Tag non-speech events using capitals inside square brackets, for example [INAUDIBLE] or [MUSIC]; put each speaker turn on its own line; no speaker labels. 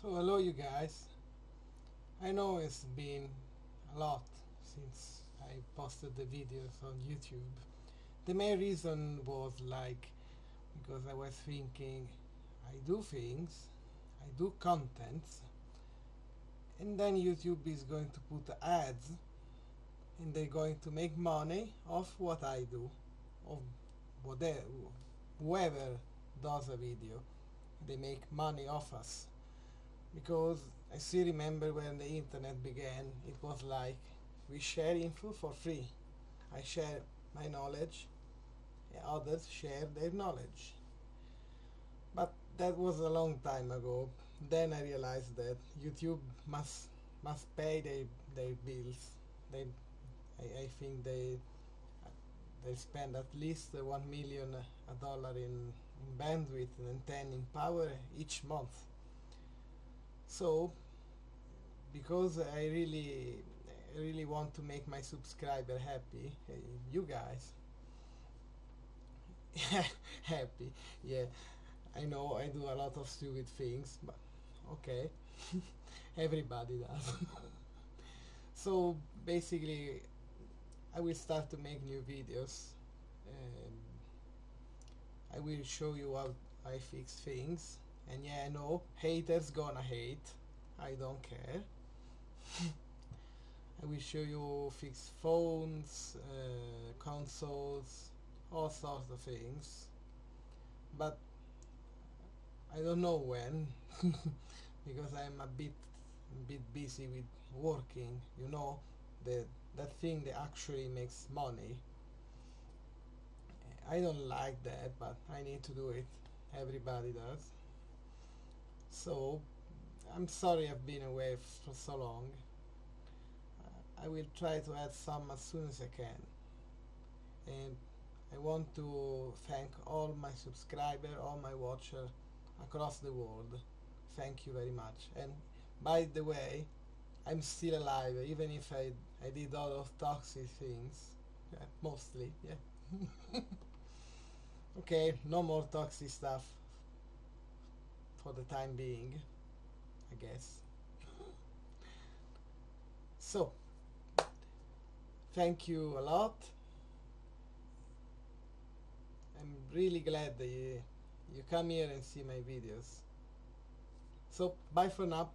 So hello you guys. I know it's been a lot since I posted the videos on YouTube. The main reason was like because I was thinking I do things, I do contents and then YouTube is going to put ads and they're going to make money off what I do of whatever whoever does a video they make money off us because I still remember when the internet began it was like we share info for free. I share my knowledge others share their knowledge. But that was a long time ago. Then I realized that YouTube must must pay their, their bills. They I, I think they they spend at least uh, 1 million uh, a dollar in, in bandwidth and 10 in power each month so because I really really want to make my subscriber happy uh, you guys [LAUGHS] happy yeah I know I do a lot of stupid things but okay [LAUGHS] everybody does. [LAUGHS] So basically I will start to make new videos I will show you how I fix things and yeah I know haters gonna hate. I don't care. [LAUGHS] I will show you fix phones uh, consoles all sorts of things. But I don't know when [LAUGHS] because I'm a bit bit busy with working you know? The that thing that actually makes money. I don't like that but I need to do it. Everybody does so I'm sorry I've been away for so long. Uh, I will try to add some as soon as I can. And I want to thank all my subscribers all my watchers across the world. Thank you very much. And by the way I'm still alive, even if I I did all of toxic things. Yeah, mostly, yeah. [LAUGHS] okay, no more toxic stuff for the time being, I guess. so, thank you a lot. I'm really glad that you, you come here and see my videos. So, bye for now.